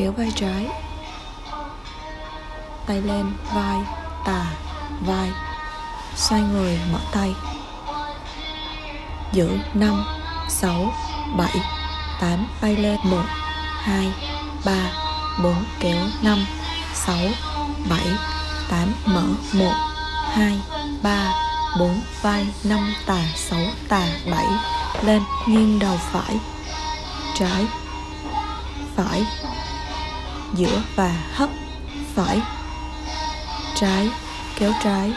kéo vai trái. Tay lên, vai, tà, vai. Xoay người, mở tay. Giữ 5 6 7 8 bay lên 1 2 3 4 kéo 5 6 7 8 mở 1 2 3 4 vai 5 tà 6 tà 7 lên, nghiêng đầu phải, trái, phải giữa và hấp phải. Trái kéo trái,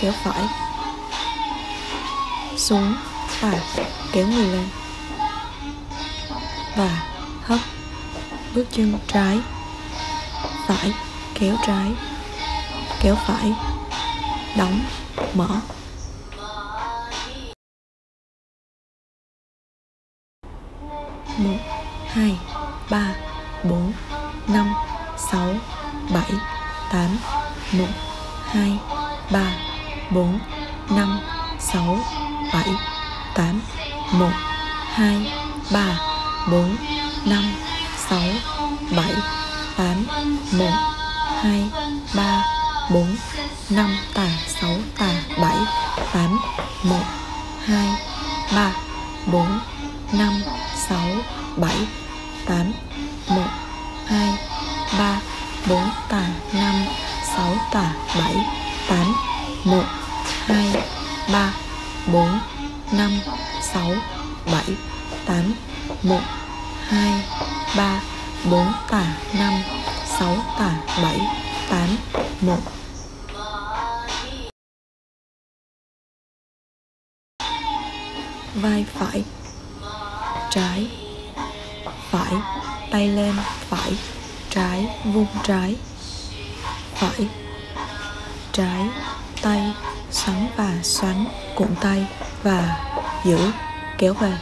kéo phải. Xuống và kéo người lên. Và hấp, bước chân trái, phải kéo trái, kéo phải. Đóng, mở. Một, hai, ba, bốn năm, sáu, bảy, tám, một, hai, ba, bốn, năm, sáu, bảy, tám, một, hai, ba, bốn, năm, sáu, bảy, tám, một, hai, ba, bốn, năm tà, sáu tà, bảy, tám, một, hai, ba, bốn, năm, sáu, bảy, tám, một. 4 tà 5 6 tà 7 8 1 2 3 4 5 6 7 8 1 2 3 4 tà 5 6 tà 7 8 1 vai phải, trái phải, tay lên phải trái vung trái. Phải. Trái, tay xoắn và xoắn cuộn tay và giữ, kéo về.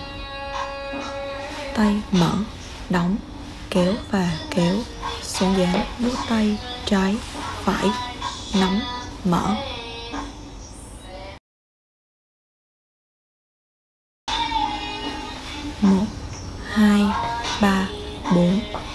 Tay mở, đóng, kéo và kéo xuống dáng vuốt tay trái, phải, nắm, mở. Một, hai, ba.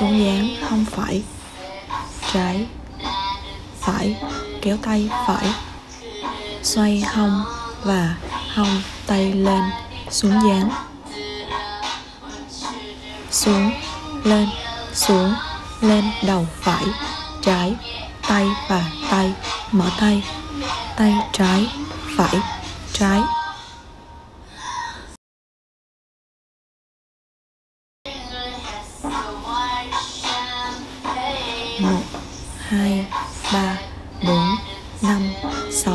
xuống dáng, không phải Trái, Phải Kéo tay phải, Xoay hông và hông tay lên, Xuống dáng, Xuống Lên Xuống Lên đầu phải, Trái, Tay và tay, Mở tay Tay trái, Phải, Trái.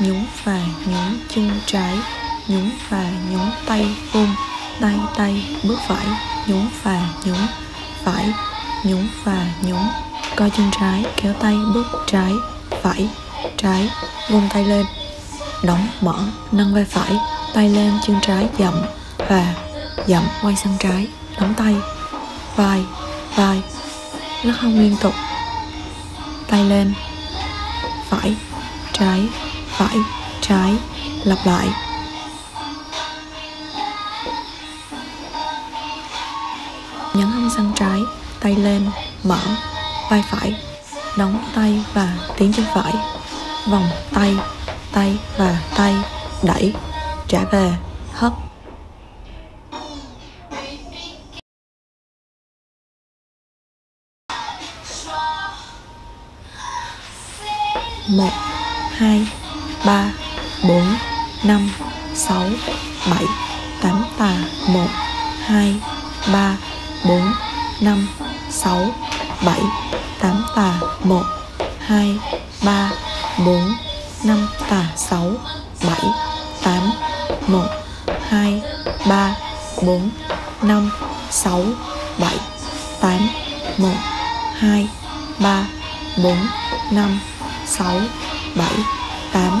nhún và nhún chân trái, nhún và nhún tay, ôm tay tay, bước phải, nhún và nhún phải, nhún và nhún, co chân trái, kéo tay, bước trái, phải, trái, vung tay lên, đóng mở, nâng vai phải, tay lên, chân trái, dậm, và dậm quay sang trái, đóng tay, vai vai, lắc hông liên tục, tay lên, phải, trái phải, trái, lặp lại. Nhấn hông sang trái, tay lên, mở vai phải. Đóng tay và tiến chân phải. Vòng tay tay và tay, đẩy, trả về, hất. Một, hai ba, bốn, năm, sáu, bảy, tám tà, một, hai, ba, bốn, năm, sáu, bảy, tám tà, một, hai, ba, bốn, năm tà, sáu, bảy, tám, một, hai, ba, bốn, năm, sáu, bảy, tám, một, hai, ba, bốn, năm, sáu, bảy, tám